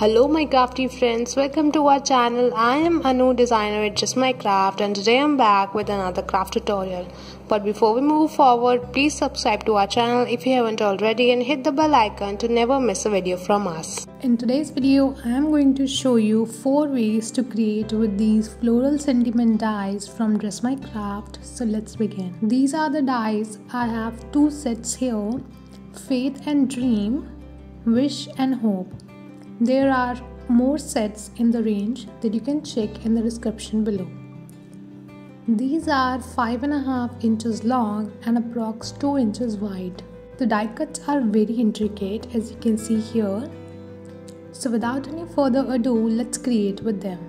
Hello my crafty friends, welcome to our channel. I am Anu designer at Dress My Craft and today I'm back with another craft tutorial. But before we move forward, please subscribe to our channel if you haven't already and hit the bell icon to never miss a video from us. In today's video, I am going to show you 4 ways to create with these floral sentiment dies from Dress My Craft. So let's begin. These are the dies. I have two sets here, Faith and Dream, Wish and Hope. There are more sets in the range that you can check in the description below. These are 5.5 inches long and approx 2 inches wide. The die cuts are very intricate as you can see here. So without any further ado, let's create with them.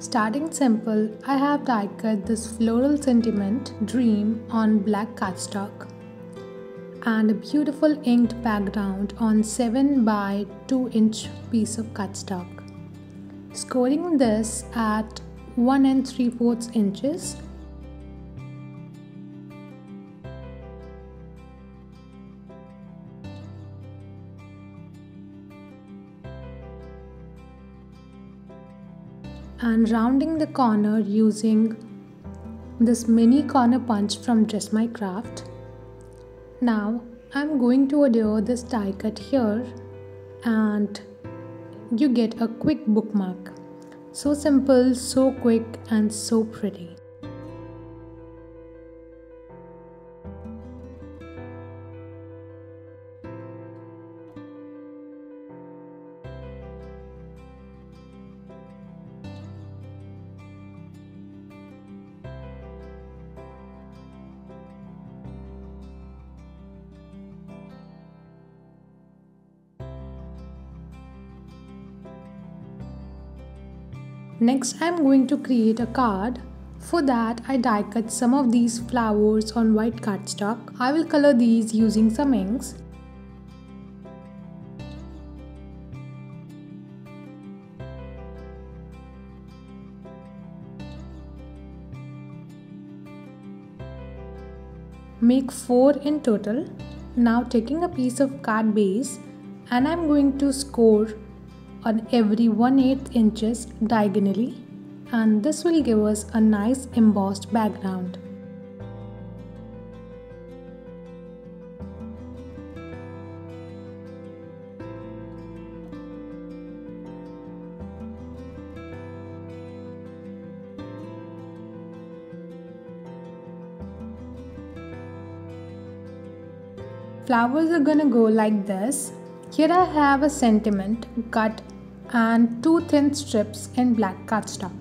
Starting simple, I have die cut this floral sentiment dream on black cardstock and a beautiful inked background on 7 by 2 inch piece of cardstock. Scoring this at 1 and 3 fourths inches and rounding the corner using this mini corner punch from Dress My Craft now I'm going to adhere this die cut here and you get a quick bookmark. So simple, so quick and so pretty. Next I am going to create a card. For that I die cut some of these flowers on white cardstock. I will color these using some inks. Make 4 in total. Now taking a piece of card base and I'm going to score on every 1 8 inches diagonally and this will give us a nice embossed background. Flowers are gonna go like this. Here I have a sentiment cut and two thin strips in black cardstock.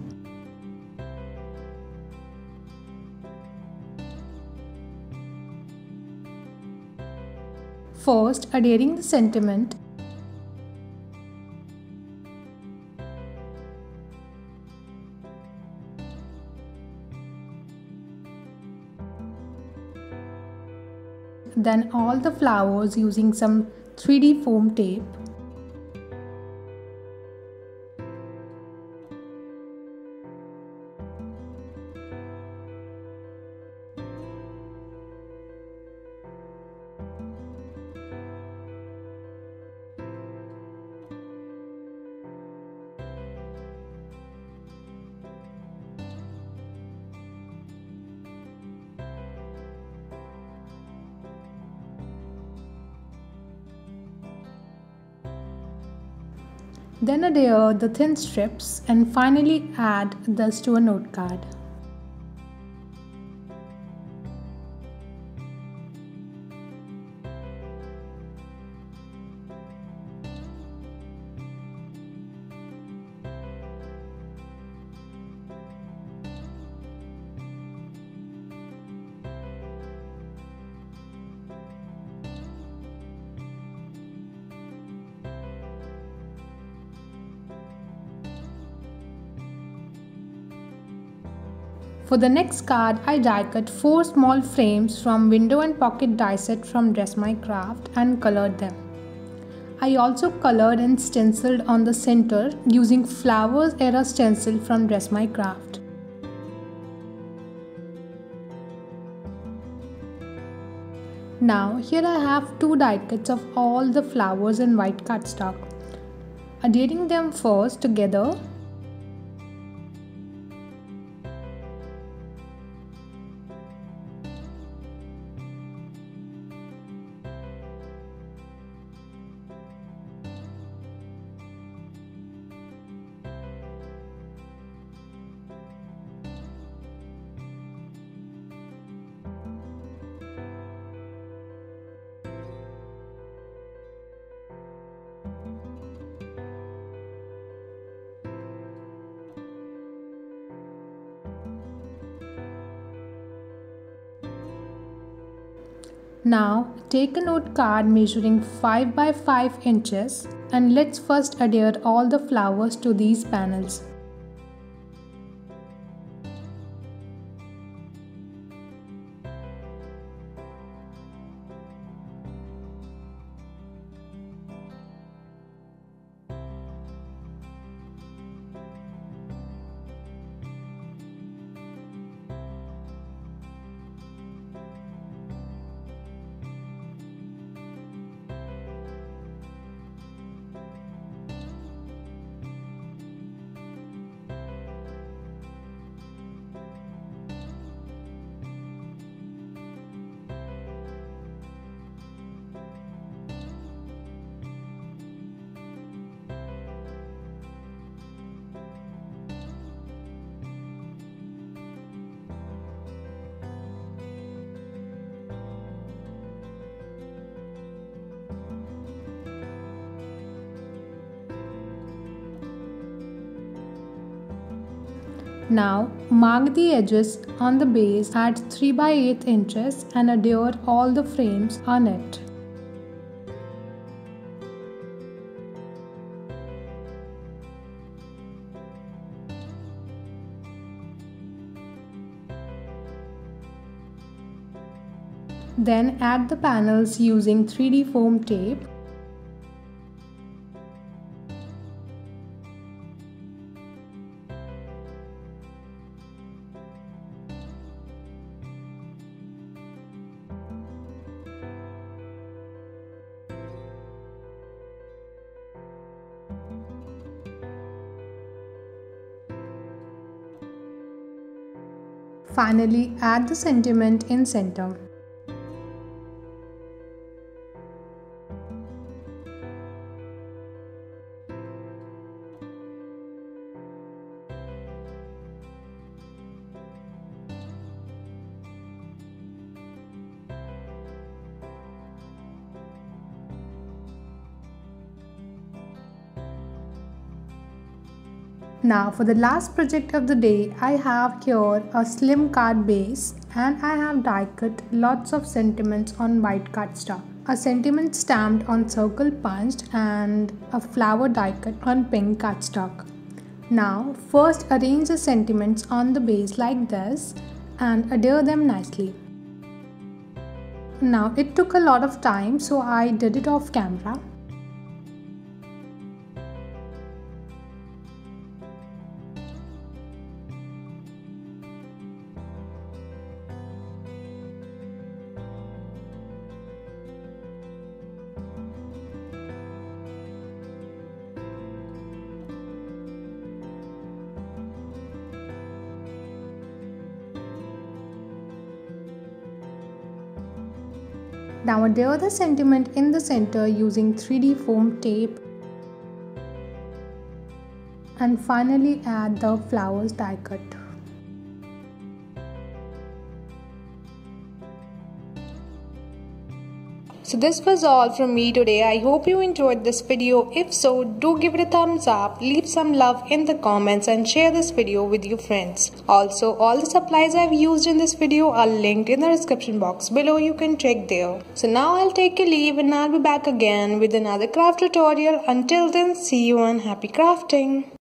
First, adhering the sentiment, then all the flowers using some 3D foam tape Then adhere the thin strips and finally add this to a note For the next card, I die cut 4 small frames from window and pocket die set from Dress My Craft and colored them. I also colored and stenciled on the center using Flowers Era stencil from Dress My Craft. Now here I have two die cuts of all the flowers in white cardstock. Adhering them first together Now take a note card measuring 5 by 5 inches and let's first adhere all the flowers to these panels. Now mark the edges on the base at 3 by 8 inches and adhere all the frames on it. Then add the panels using 3D foam tape Finally, add the sentiment in center. Now for the last project of the day, I have here a slim card base and I have die cut lots of sentiments on white cardstock. A sentiment stamped on circle punched and a flower die cut on pink cardstock. Now first arrange the sentiments on the base like this and adhere them nicely. Now it took a lot of time so I did it off camera Now adhere the sentiment in the center using 3D foam tape and finally add the flowers die cut. So this was all from me today. I hope you enjoyed this video. If so, do give it a thumbs up, leave some love in the comments and share this video with your friends. Also, all the supplies I've used in this video are linked in the description box below. You can check there. So now I'll take a leave and I'll be back again with another craft tutorial. Until then, see you and happy crafting.